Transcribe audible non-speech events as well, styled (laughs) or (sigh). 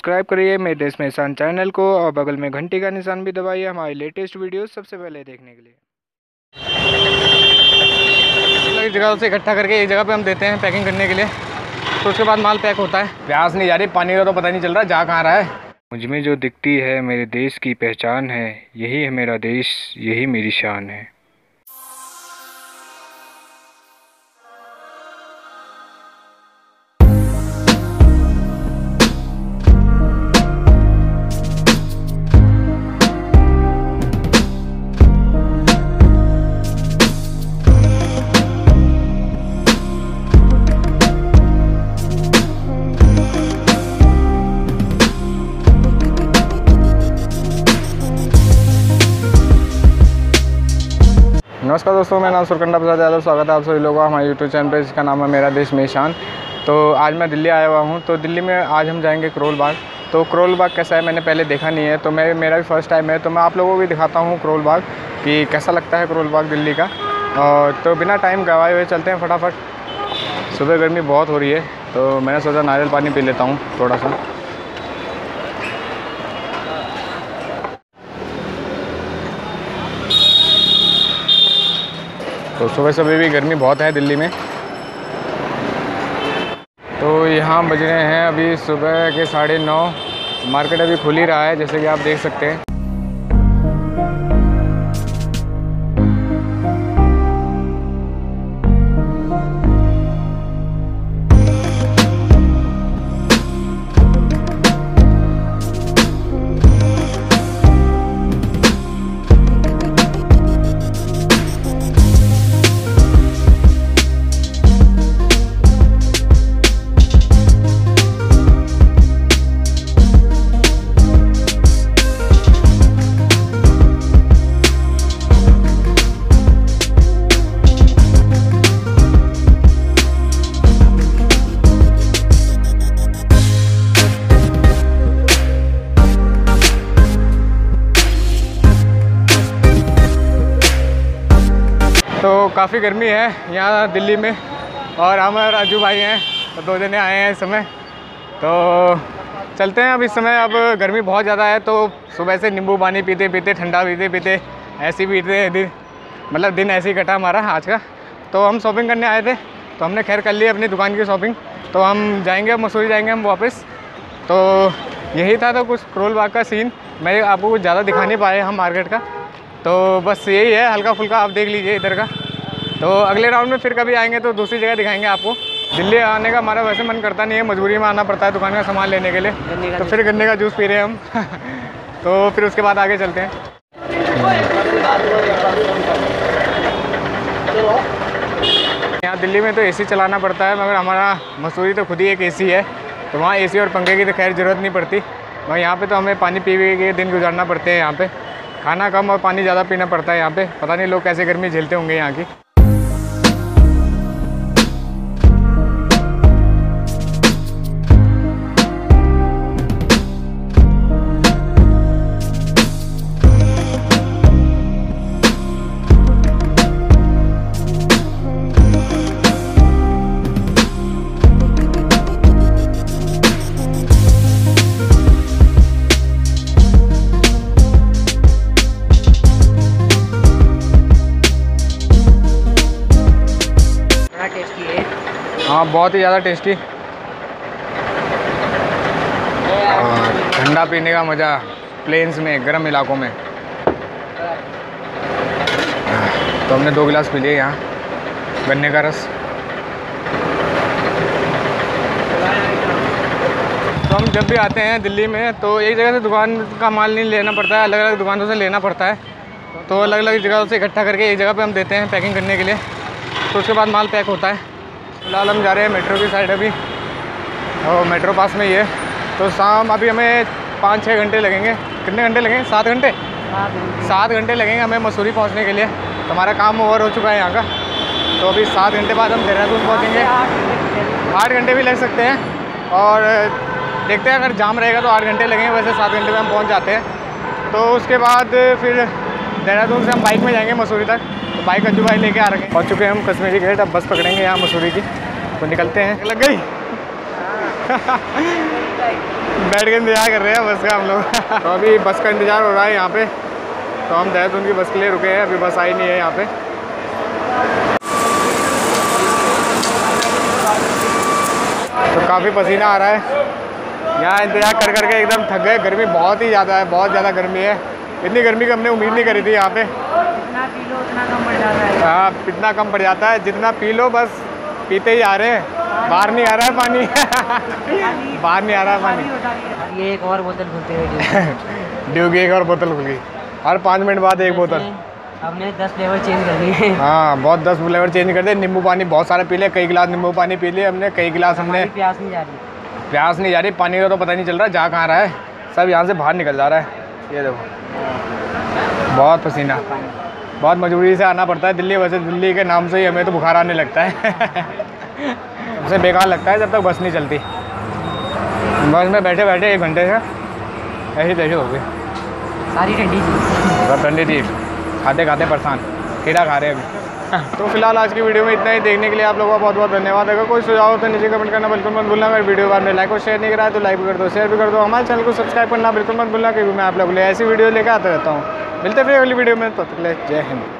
Subscribe करिए मेरे देश में ईशान चैनल को और बगल में घंटी का निशान भी दबाइए हमारे लेटेस्ट वीडियो सबसे पहले देखने के लिए। जगह से इकट्ठा करके एक जगह पे हम देते हैं पैकिंग करने के लिए। तो उसके बाद माल पैक होता है। प्यास नहीं जा रही पानी का तो पता नहीं चल रहा जा कहाँ रहा है। मुझमें जो दिखती है मेरे देश की पहचान है यही है मेरा देश यही मेरी शान है। नमस्कार दोस्तों, मेरा नाम सुरकंडा प्रसाद यादव, स्वागत है आप सभी लोगों का हमारे यूट्यूब चैनल पर जिसका नाम है मेरा देश में शान तो आज मैं दिल्ली आया हुआ हूँ। तो दिल्ली में आज हम जाएँगे करोल बाग। तो करोल बाग कैसा है, मैंने पहले देखा नहीं है। तो मैं, मेरा भी फ़र्स्ट टाइम है। तो मैं आप लोगों को भी दिखाता हूँ करोल बाग कि कैसा लगता है करोल बाग दिल्ली का। और तो बिना टाइम गवाए हुए चलते हैं फटाफट। सुबह गर्मी बहुत हो रही है तो मैंने सोचा नारियल पानी पी लेता हूँ थोड़ा सा। तो सुबह सुबह भी गर्मी बहुत है दिल्ली में। तो यहाँ बज रहे हैं अभी सुबह के साढ़े नौ। मार्केट अभी खुल ही रहा है, जैसे कि आप देख सकते हैं। काफ़ी गर्मी है यहाँ दिल्ली में और हमारे राजू भाई हैं तो दो जने आए हैं इस समय। तो चलते हैं अब इस समय, अब गर्मी बहुत ज़्यादा है तो सुबह से नींबू पानी पीते पीते, ठंडा पीते पीते, ऐसे पीते दिन मतलब दिन ऐसे ही कटा हमारा आज का। तो हम शॉपिंग करने आए थे तो हमने खैर कर ली अपनी दुकान की शॉपिंग तो हम जाएँगे मसूरी जाएँगे हम वापस। तो यही था तो कुछ करोल बाग का सीन मैं आपको कुछ ज़्यादा दिखा नहीं पाए हम मार्केट का। तो बस यही है हल्का फुल्का आप देख लीजिए इधर का। तो अगले राउंड में फिर कभी आएँगे तो दूसरी जगह दिखाएँगे आपको। दिल्ली आने का हमारा वैसे मन करता नहीं है मजबूरी में आना पड़ता है दुकान का सामान लेने के लिए। तो फिर गन्ने का जूस पी रहे हैं हम। (laughs) तो फिर उसके बाद आगे चलते हैं। यहाँ दिल्ली में तो एसी चलाना पड़ता है मगर हमारा मसूरी तो खुद ही एक एसी है। तो वहाँ एसी और पंखे की तो खैर ज़रूरत नहीं पड़ती। मगर यहाँ पे तो हमें पानी पी पी के दिन गुजारना पड़ते हैं यहाँ पे। खाना कम और पानी ज़्यादा पीना पड़ता है यहाँ पे। पता नहीं लोग कैसे गर्मी झेलते होंगे यहाँ की। हाँ बहुत ही ज़्यादा टेस्टी और ठंडा पीने का मज़ा प्लेन्स में, गर्म इलाकों में। तो हमने दो गिलास पी लिए यहाँ, गन्ने का रस। तो हम जब भी आते हैं दिल्ली में तो एक जगह से दुकान का माल नहीं लेना पड़ता है अलग अलग दुकानों से लेना पड़ता है। तो अलग अलग जगहों से इकट्ठा करके एक जगह पे हम देते हैं पैकिंग करने के लिए। तो उसके बाद माल पैक होता है। फ़िलहाल हम जा रहे हैं मेट्रो की साइड अभी। और मेट्रो पास में ही है। तो शाम अभी हमें पाँच छः घंटे लगेंगे। कितने घंटे लगेंगे? सात घंटे? सात घंटे। लगेंगे हमें मसूरी पहुँचने के लिए। तो हमारा काम ओवर हो चुका है यहाँ का। तो अभी सात घंटे बाद हम देहरादून पहुँचेंगे। आठ घंटे भी लग सकते हैं। और देखते हैं अगर जाम रहेगा तो आठ घंटे लगेंगे। वैसे सात घंटे में हम पहुँच जाते हैं। तो उसके बाद फिर देहरादून से हम बाइक में जाएँगे मसूरी तक। तो बाइक अज्जू भाई लेके आ रखे पहुँच चुके हैं हम कश्मीरी गेट अब बस पकड़ेंगे यहाँ मसूरी की। तो निकलते हैं। लग गई? (laughs) बैठ के इंतज़ार कर रहे हैं बस का हम लोग। (laughs) तो अभी बस का इंतज़ार हो रहा है यहाँ पे। तो हम देहरादून की बस के लिए रुके हैं, अभी बस आई नहीं है यहाँ पे। तो काफ़ी पसीना आ रहा है। यहाँ इंतज़ार कर करके एकदम थक गए। गर्मी बहुत ही ज़्यादा है, बहुत ज़्यादा गर्मी है। इतनी गर्मी की हमने उम्मीद नहीं करी थी यहाँ पे। जितना पी लो उतना कम पड़ जाता है। हाँ इतना कम पड़ जाता है। जितना पी लो बस पीते ही आ रहे हैं। बाहर नहीं आ रहा है पानी। बाहर नहीं आ रहा है पानी। ये एक और बोतल खुलते हुए (laughs) ड्यू की एक और बोतल खुल गई। हर पाँच मिनट बाद एक बोतल। हमने दस फ्लेवर चेंज कर दिए। हाँ बहुत दस फ्लेवर चेंज कर दिए। नींबू पानी बहुत सारा पी लिया। कई गिलास नींबू पानी पी लिए हमने। कई गिलास हमने प्यास नहीं जा रही। प्यास नहीं जा रही। पानी का तो पता नहीं चल रहा जा कहाँ रहा है। सब यहाँ से बाहर निकल जा रहा है। ये देखो। बहुत पसीना। बहुत मजबूरी से आना पड़ता है दिल्ली वैसे दिल्ली के नाम से ही हमें तो बुखार आने लगता है। (laughs) सबसे बेकार लगता है जब तक बस नहीं चलती। बस में बैठे बैठे एक घंटे से ऐसी तैसी हो गई। सारी ठंडी चीज़ सब ठंडी थी। खाते खाते परेशान। खीरा खा रहे हैं अभी। तो फ़िलहाल आज की वीडियो में इतना ही। देखने के लिए आप लोगों का बहुत बहुत धन्यवाद। अगर कोई सुझाव हो तो नीचे कमेंट करना बिल्कुल मत भूलना। अगर वीडियो बाद में लाइक और शेयर नहीं करा तो लाइक भी कर दो शेयर भी कर दो। हमारे चैनल को सब्सक्राइब करना बिल्कुल मत भूलना क्योंकि मैं आप लोगों ऐसी वीडियो लेकर आता रहता हूँ। मिलते फिर अगली वीडियो में तब तक ले जय हिंद।